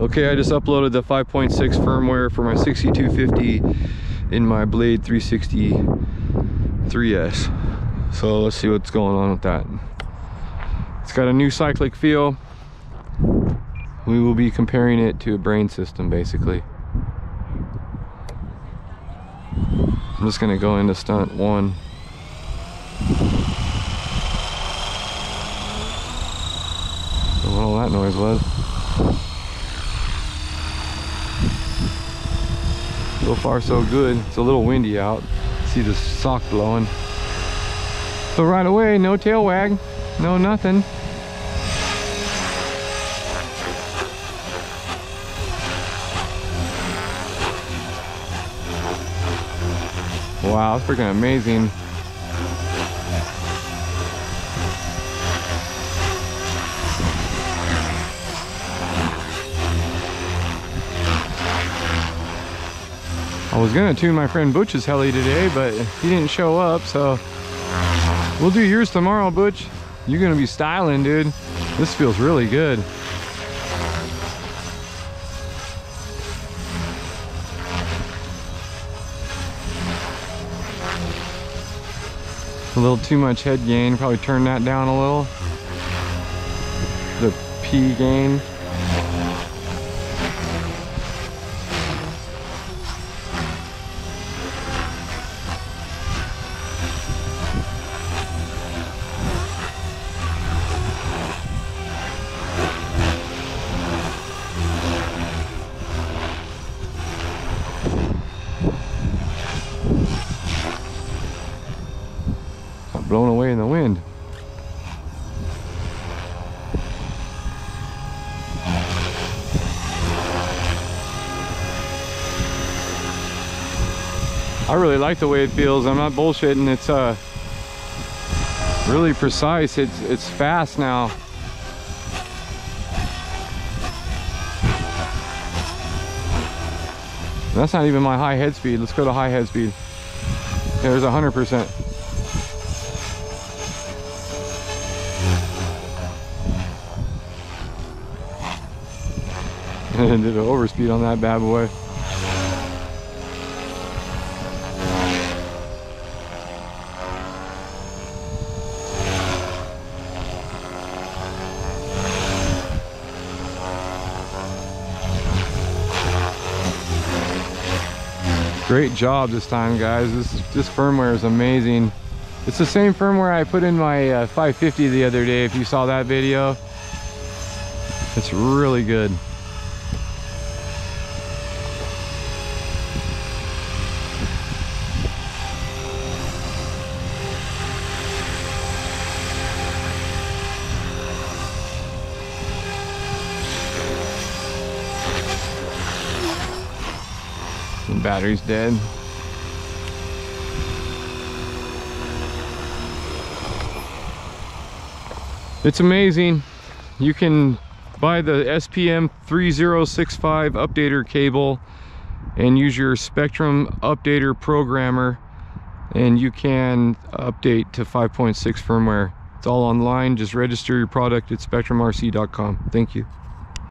Okay, I just uploaded the 5.6 firmware for my 6250 in my Blade 360 3S. So let's see what's going on with that. It's got a new cyclic feel. We will be comparing it to a brain system basically. I'm just gonna go into stunt one. What all that noise was. So far so good. It's a little windy out. See the sock blowing. But right away, no tail wag, no nothing. Wow, that's freaking amazing. I was gonna tune my friend Butch's heli today, but he didn't show up, so we'll do yours tomorrow, Butch. You're gonna be styling, dude. This feels really good. A little too much head gain, probably turn that down a little. The P gain. blown away in the wind. I really like the way it feels. I'm not bullshitting. It's uh, really precise. It's it's fast now. That's not even my high head speed. Let's go to high head speed. There's 100%. And did an overspeed on that bad boy. Great job this time, guys. This this firmware is amazing. It's the same firmware I put in my uh, 550 the other day. If you saw that video, it's really good. The battery's dead. It's amazing. You can buy the SPM 3065 updater cable and use your Spektrum updater programmer and you can update to 5.6 firmware. It's all online. Just register your product at spektrumrc.com. Thank you.